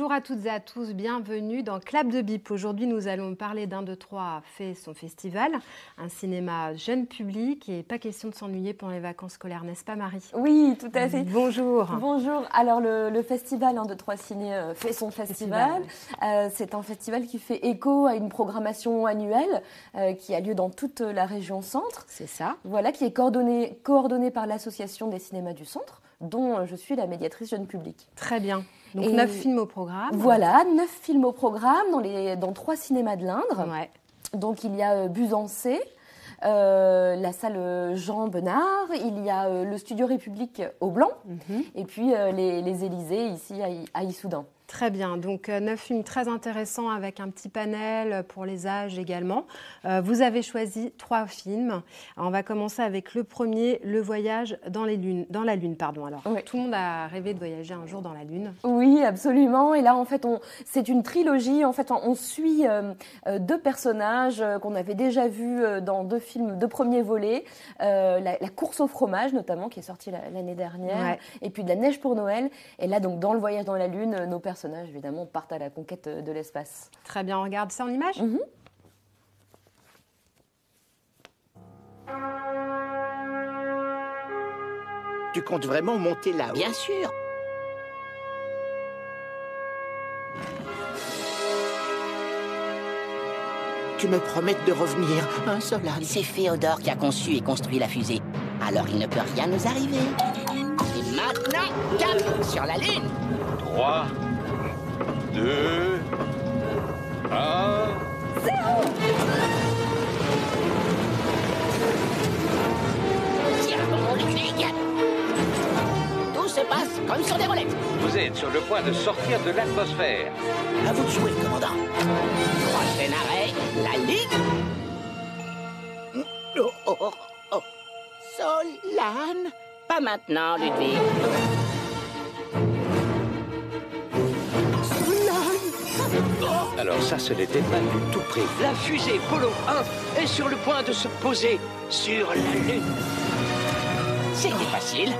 Bonjour à toutes et à tous, bienvenue dans Clap de Bip. Aujourd'hui, nous allons parler d'un de trois fait son festival, un cinéma jeune public et pas question de s'ennuyer pendant les vacances scolaires, n'est-ce pas Marie? Oui, tout à fait. Bonjour. Bonjour. Alors le, festival 1, 2, 3 Ciné euh, fait son festival. Euh, c'est un festival qui fait écho à une programmation annuelle euh, qui a lieu dans toute la région centre. C'est ça. Voilà, qui est coordonnée coordonné par l'association des cinémas du centre dont je suis la médiatrice jeune public. Très bien. Donc neuf films au programme. Voilà, neuf films au programme dans, les, dans trois cinémas de l'Indre. Ouais. Donc il y a Busancé, euh, la salle Jean Benard, il y a euh, le studio République au Blanc, mhm. et puis euh, les, les, Élysées ici à, Issoudun. Très bien, donc euh, neuf films très intéressants avec un petit panel pour les âges également. Euh, vous avez choisi trois films. on va commencer avec le premier, Le voyage dans, les lunes, dans la Lune. Pardon. Alors, Tout le monde a rêvé de voyager un jour dans la Lune. Oui, absolument. Et là, en fait, c'est une trilogie. En fait, on, suit euh, deux personnages qu'on avait déjà vus dans deux films, deux premiers volets. La, course au fromage, notamment, qui est sortie l'année dernière. Et puis de la neige pour Noël. Et là, donc, dans Le voyage dans la Lune, nos personnages personnages, évidemment, partent à la conquête de l'espace. Très bien, on regarde ça en image mhm. Tu comptes vraiment monter là-haut? Bien sûr Tu me promets de revenir, un Solal C'est Féodore qui a conçu et construit la fusée. Alors il ne peut rien nous arriver. Et maintenant, cap sur la Lune 3, 2, 1. Zéro Tout se passe comme sur des roulettes. Vous êtes sur le point de sortir de l'atmosphère. À vous de jouer, commandant. Prochain arrêt, la ligne. Oh, oh, oh, oh. Solane Pas maintenant, Ludwig. Alors ça, ce n'était pas du tout prévu. La fusée Polo 1 est sur le point de se poser sur la Lune. C'était facile.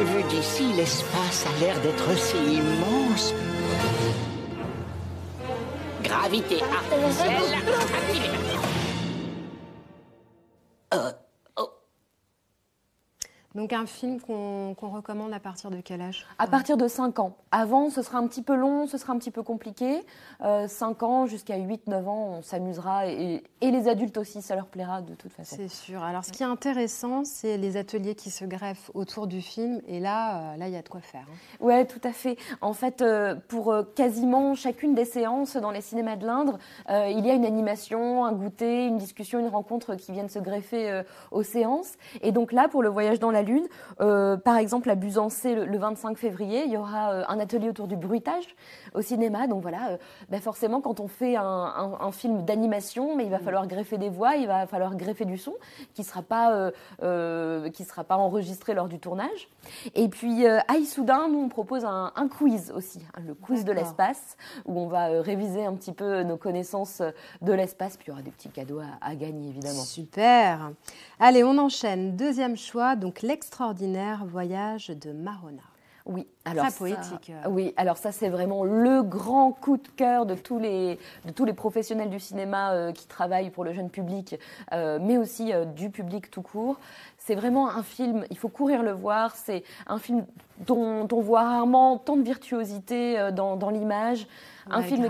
Vu d'ici, l'espace a l'air d'être si immense. Gravité artificielle activée. Euh, donc un film qu'on recommande à partir de quel âge? À partir de 5 ans. Avant, ce sera un petit peu long, ce sera un petit peu compliqué. Euh, 5 ans jusqu'à 8-9 ans, on s'amusera et, les adultes aussi, ça leur plaira de toute façon. C'est sûr. Alors ce qui est intéressant, c'est les ateliers qui se greffent autour du film et là, euh, là il y a de quoi faire. Hein. Ouais, tout à fait. En fait, euh, pour euh, quasiment chacune des séances dans les cinémas de l'Indre, il y a une animation, un goûter, une discussion, une rencontre qui viennent se greffer aux séances. Et donc là, pour le voyage dans la Lune. Euh, par exemple, à Busancé, le, 25 février, il y aura euh, un atelier autour du bruitage au cinéma. Donc voilà, euh, bah, forcément, quand on fait un, film d'animation, mais il va mm. falloir greffer des voix, il va falloir greffer du son qui ne sera, pas, qui sera pas enregistré lors du tournage. Et puis, à Issoudun, nous, on propose un, quiz aussi, hein, le quiz de l'espace, où on va réviser un petit peu nos connaissances de l'espace. Puis il y aura des petits cadeaux à, à gagner, évidemment. Super. Allez, on enchaîne. Deuxième choix, donc l'extraordinaire voyage de Marona. Oui, alors Très poétique. Ça, oui, alors ça c'est vraiment le grand coup de cœur de tous les de tous les professionnels du cinéma euh, qui travaillent pour le jeune public, euh, mais aussi euh, du public tout court. C'est vraiment un film, il faut courir le voir. C'est un film dont, on voit rarement tant de virtuosité dans, dans l'image un film,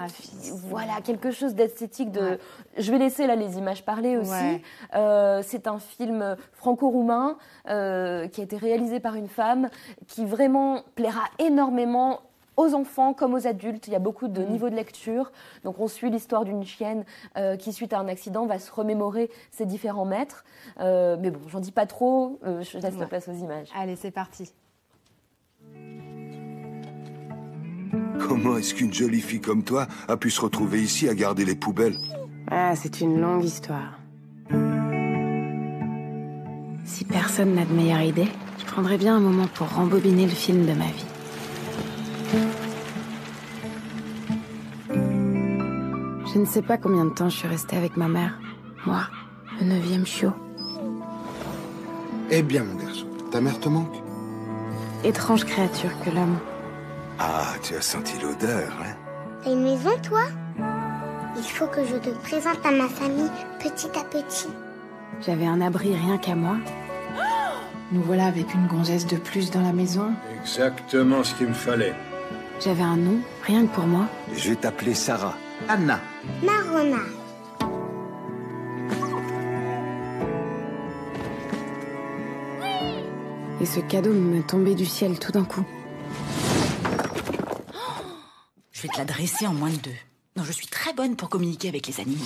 voilà, quelque chose d'esthétique. De, je vais laisser là les images parler aussi. Euh, c'est un film franco-roumain euh, qui a été réalisé par une femme qui vraiment plaira énormément aux enfants comme aux adultes. Il y a beaucoup de mm. niveaux de lecture. Donc on suit l'histoire d'une chienne euh, qui, suite à un accident, va se remémorer ses différents maîtres. mais bon, j'en dis pas trop. je laisse la place aux images. Allez, c'est parti. Comment est-ce qu'une jolie fille comme toi a pu se retrouver ici à garder les poubelles Ah, c'est une longue histoire. Si personne n'a de meilleure idée, je prendrais bien un moment pour rembobiner le film de ma vie. Je ne sais pas combien de temps je suis restée avec ma mère. Moi, le neuvième chiot. Eh bien, mon garçon, ta mère te manque? Étrange créature que l'homme. Ah, tu as senti l'odeur, hein T'as une maison, toi? Il faut que je te présente à ma famille petit à petit. J'avais un abri rien qu'à moi. Nous voilà avec une gonzesse de plus dans la maison. Exactement ce qu'il me fallait. J'avais un nom, rien que pour moi. Je vais t'appeler Sarah. Anna. Marona. Et ce cadeau me tombait du ciel tout d'un coup. Vais la dresser en moins de deux. Non, je suis très bonne pour communiquer avec les animaux.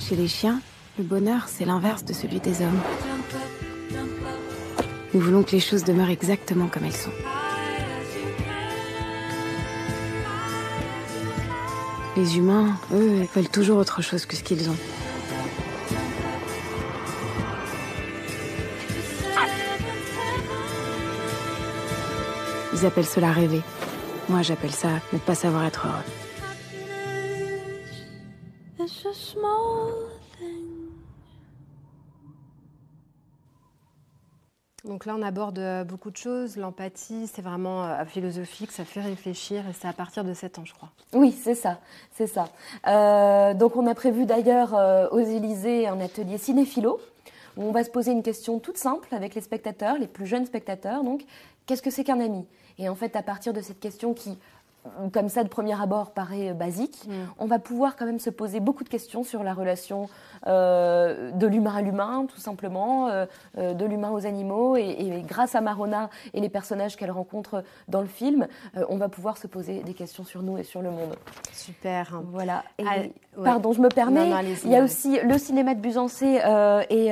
Chez les chiens, le bonheur, c'est l'inverse de celui des hommes. Nous voulons que les choses demeurent exactement comme elles sont. Les humains, eux, veulent toujours autre chose que ce qu'ils ont. Ils appellent cela rêver. Moi, j'appelle ça ne pas savoir être heureux. Donc là, on aborde euh, beaucoup de choses. L'empathie, c'est vraiment euh, philosophique, ça fait réfléchir et c'est à partir de 7 ans, je crois. Oui, c'est ça, c'est ça. Euh, donc on a prévu d'ailleurs euh, aux Élysées un atelier cinéphilo on va se poser une question toute simple avec les spectateurs, les plus jeunes spectateurs. Donc, qu'est-ce que c'est qu'un ami? Et en fait, à partir de cette question qui comme ça de premier abord paraît euh, basique, on va pouvoir quand même se poser beaucoup de questions sur la relation euh, de l'humain à l'humain, tout simplement, euh, de l'humain aux animaux. Et, et grâce à Marona et les personnages qu'elle rencontre dans le film, euh, on va pouvoir se poser des questions sur nous et sur le monde. Super. Voilà. Et- Ah, ouais. Pardon, je me permets. Non, non, allez-y, il y a aussi le cinéma de Busancé euh, et,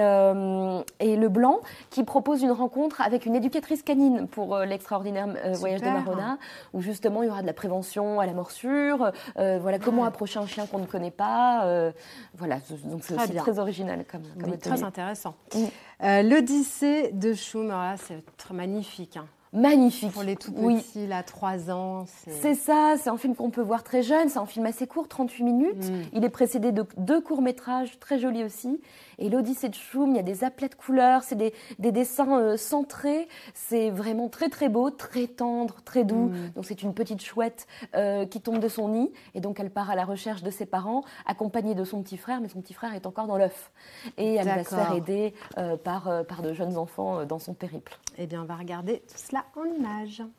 et Le Blanc qui propose une rencontre avec une éducatrice canine pour l'extraordinaire voyage de. Marona, où justement il y aura de la prévention à la morsure, euh, voilà comment approcher un chien qu'on ne connaît pas, euh, voilà donc c'est Très très original comme, comme Oui, très intéressant. Mm. Euh, L'Odyssée de Schum, alors là, c'est très magnifique. hein. Magnifique. Pour les tout petits, Oui. là, 3 ans. C'est ça, c'est un film qu'on peut voir très jeune, c'est un film assez court, 38 minutes. Mm. Il est précédé de deux courts-métrages très jolis aussi. Et l'Odyssée de Choum, il y a des aplats de couleurs, c'est des, des dessins euh, centrés, c'est vraiment très très beau, très tendre, très doux. Mm. Donc c'est une petite chouette euh, qui tombe de son nid et donc elle part à la recherche de ses parents, accompagnée de son petit frère, mais son petit frère est encore dans l'œuf. Et elle va se faire aider euh, par, par de jeunes enfants dans son périple. Eh bien, on va regarder tout cela en images.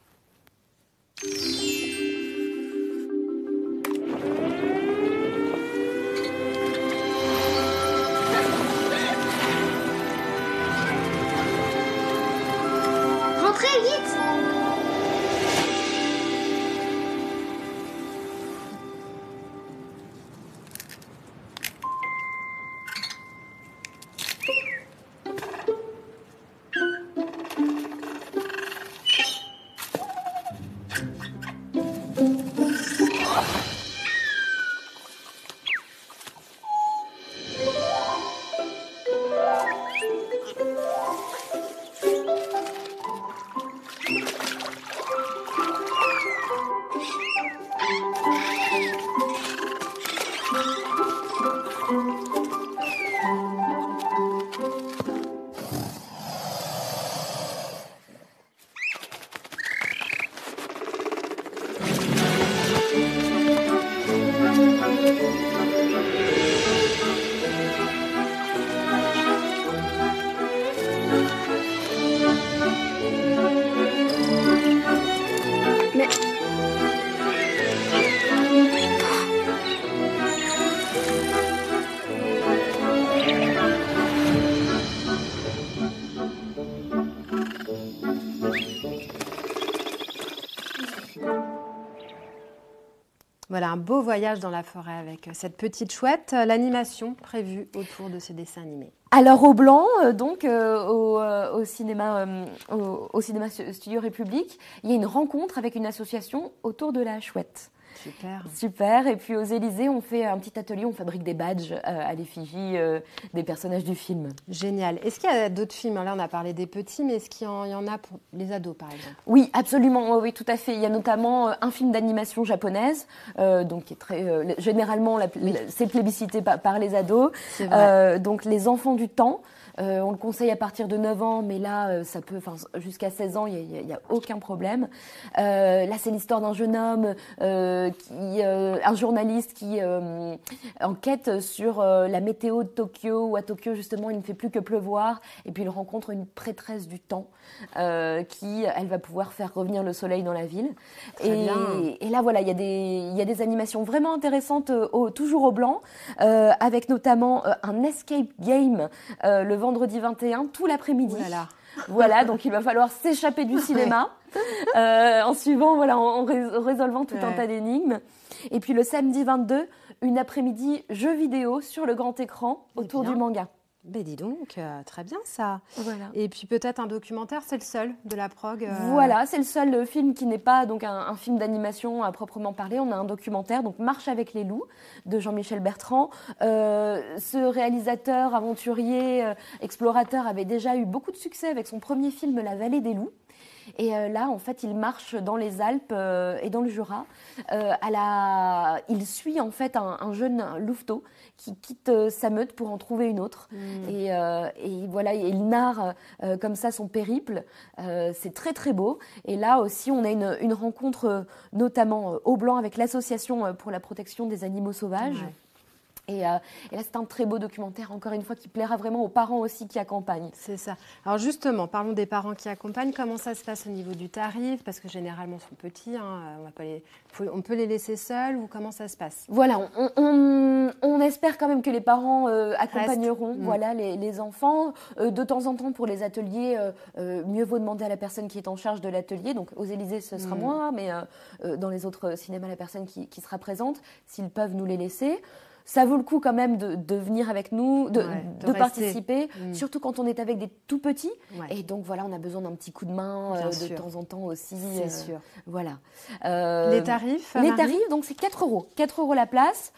Beau voyage dans la forêt avec euh, cette petite chouette. Euh, L'animation prévue autour de ce dessin animé. Alors au Blanc, euh, donc au, cinéma, au, cinéma Stu- Studio République, il y a une rencontre avec une association autour de la chouette. Super. Super. Et puis aux Élysées, on fait un petit atelier, on fabrique des badges euh, à l'effigie euh, des personnages du film. Génial. Est-ce qu'il y a d'autres films? Là, on a parlé des petits, mais est-ce qu'il y, en- a pour les ados, par exemple? Oui, absolument. Oui, tout à fait. Il y a notamment euh, un film d'animation japonaise, euh, donc qui est très euh, généralement c'est plébiscité par, par les ados. Euh, donc les enfants du temps. Euh, on le conseille à partir de 9 ans, mais là, euh, ça peut, enfin, jusqu'à 16 ans, il n'y a, aucun problème. Euh, là, c'est l'histoire d'un jeune homme, euh, qui, un journaliste qui enquête sur la météo de Tokyo, où à Tokyo, justement, il ne fait plus que pleuvoir, et puis il rencontre une prêtresse du temps, qui, elle va pouvoir faire revenir le soleil dans la ville. Très Et, bien. et là, voilà, il y, a des- il y a des animations vraiment intéressantes, au- toujours au blanc, avec notamment un escape game le vendredi 21, tout l'après-midi. Voilà, donc il va falloir s'échapper du cinéma euh, en suivant, voilà, en, en rés- en résolvant tout un tas d'énigmes. Et puis le samedi 22, une après-midi jeu vidéo sur le grand écran autour bien. du manga. Ben dis donc, euh, très bien ça. Voilà. Et puis peut-être un documentaire, c'est le seul de la prog. euh, Voilà, c'est le seul film qui n'est pas donc un, un film d'animation à proprement parler. On a un documentaire, donc Marche avec les loups, de Jean-Michel Bertrand. Euh, ce réalisateur, aventurier, explorateur avait déjà eu beaucoup de succès avec son premier film La Vallée des loups. Et euh, là, en fait, il marche dans les Alpes euh, et dans le Jura. Euh, à la... Il suit en fait un, un jeune louveteau qui quitte sa meute pour en trouver une autre. Et, euh, et voilà, il narre comme ça son périple. C'est très très beau. Et là aussi, on a une, une rencontre notamment au blanc avec l'association pour la protection des animaux sauvages. Ouais. Et, euh, et là, c'est un très beau documentaire, encore une fois, qui plaira vraiment aux parents aussi qui accompagnent. C'est ça. Alors justement, parlons des parents qui accompagnent. Comment ça se passe au niveau du tarif? Parce que généralement, ils sont petits. hein, On, va pas les... faut- on peut les laisser seuls ou comment ça se passe? Voilà, on, on- on espère quand même que les parents euh, accompagneront. Mm. voilà, les, les enfants. Euh, de temps en temps, pour les ateliers, euh, euh, mieux vaut demander à la personne qui est en charge de l'atelier. Donc aux Élysées, ce sera Mm. moi, mais euh, euh, dans les autres cinémas, la personne qui, qui sera présente, s'ils peuvent nous les laisser. Ça vaut le coup quand même de, de venir avec nous, de, Ouais, de de rester. participer, Mm. surtout quand on est avec des tout petits. Ouais. Et donc voilà, on a besoin d'un petit coup de main euh, de sûr. temps en temps aussi. C'est euh, sûr. Voilà. Euh, Les tarifs les tarifs, donc c'est 4 euros. 4 euros la place.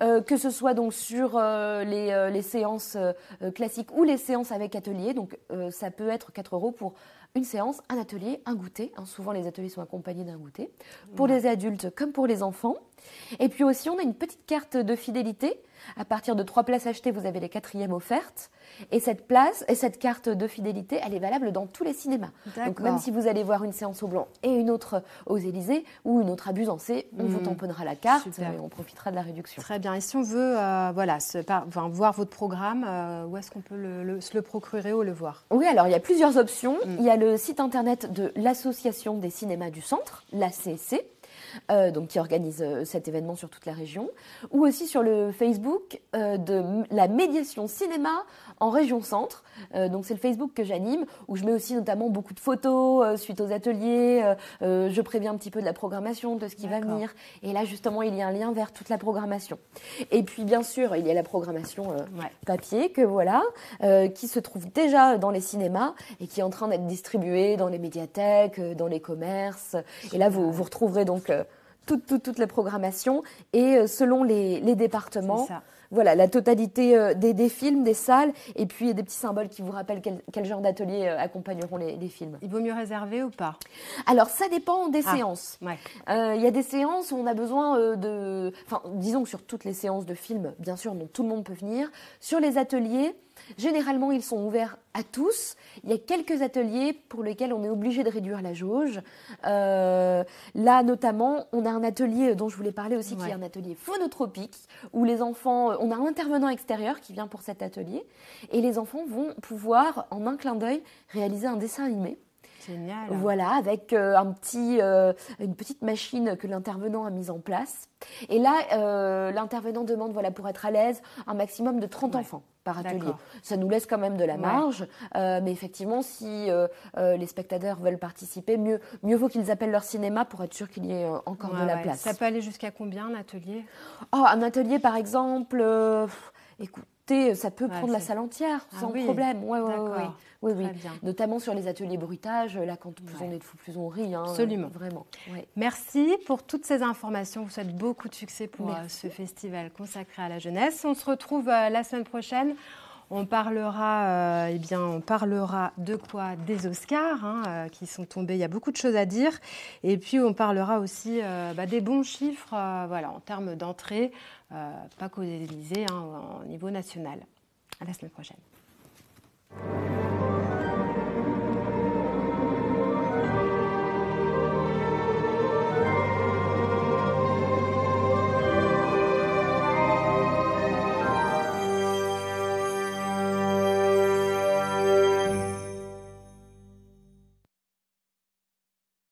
euh, que ce soit donc sur euh, les, euh, les séances euh, euh, classiques ou les séances avec atelier. Donc euh, ça peut être 4 euros pour une séance, un atelier, un goûter. Hein, souvent les ateliers sont accompagnés d'un goûter. Pour les adultes comme pour les enfants. Et puis aussi on a une petite carte de fidélité. À partir de trois places achetées, vous avez les quatrièmes offertes. Et cette place et cette carte de fidélité, elle est valable dans tous les cinémas. Donc même si vous allez voir une séance au blanc et une autre aux Élysées ou une autre à Busancé, on vous Mm. tamponnera la carte Super. et on profitera de la réduction. Très bien. Et si on veut euh, voilà, se par- enfin, voir votre programme, euh, où est-ce qu'on peut le, le- se le procurer ou le voir? Oui, alors il y a plusieurs options. Mm. Il y a le site internet de l'Association des cinémas du centre, l'ACC. Euh, donc qui organise euh, cet événement sur toute la région, ou aussi sur le Facebook euh, de la médiation cinéma en région centre. Donc c'est le Facebook que j'anime, où je mets aussi notamment beaucoup de photos suite aux ateliers. je préviens un petit peu de la programmation, de ce qui va venir. Et là justement, il y a un lien vers toute la programmation. Et puis bien sûr, il y a la programmation Ouais. papier que voilà, qui se trouve déjà dans les cinémas et qui est en train d'être distribué dans les médiathèques, dans les commerces. Et là, vous, vous retrouverez donc toute, toute, toute la programmation et euh, selon les, les départements. C'est ça. Voilà, la totalité euh, des, des films, des salles, et puis des petits symboles qui vous rappellent quel, quel genre d'atelier euh, accompagneront les, les films. Il vaut mieux réserver ou pas? Alors, ça dépend des Ah. séances. Ouais. Euh, Il y a des séances où on a besoin de... Enfin, disons que sur toutes les séances de films, bien sûr, dont tout le monde peut venir. Sur les ateliers, généralement, ils sont ouverts à tous. Il y a quelques ateliers pour lesquels on est obligé de réduire la jauge. Euh, là, notamment, on a un atelier dont je voulais parler aussi, qui est un atelier phonotropique, où les enfants... On a un intervenant extérieur qui vient pour cet atelier, et les enfants vont pouvoir, en un clin d'œil, réaliser un dessin animé. Génial. Voilà, avec euh, un petit, euh, une petite machine que l'intervenant a mise en place. Et là, euh, l'intervenant demande, voilà, pour être à l'aise, un maximum de 30 Ouais. enfants par atelier. Ça nous laisse quand même de la Ouais. marge, euh, mais effectivement, si euh, euh, les spectateurs veulent participer, mieux, mieux vaut qu'ils appellent leur cinéma pour être sûr qu'il y ait encore Ouais, de la ouais. place. Ça peut aller jusqu'à combien un atelier? Oh, un atelier, par exemple, écoute, thé, ça peut Ouais, prendre la salle entière, Ah sans oui, problème. Ouais, ouais, ouais, d'accord. ouais. Oui, oui. Bien. Notamment sur les ateliers bruitage, là, quand plus on est de fou, plus on rit. hein, Absolument. Vraiment. ouais. Merci pour toutes ces informations. Je vous souhaite beaucoup de succès pour euh, ce festival consacré à la jeunesse. On se retrouve euh, la semaine prochaine. On parlera, euh, eh bien, on parlera de quoi? Des Oscars hein, euh, qui sont tombés. Il y a beaucoup de choses à dire. Et puis, on parlera aussi euh, bah, des bons chiffres voilà, en termes d'entrée, pas qu'aux Élysées, hein, au niveau national. À la semaine prochaine.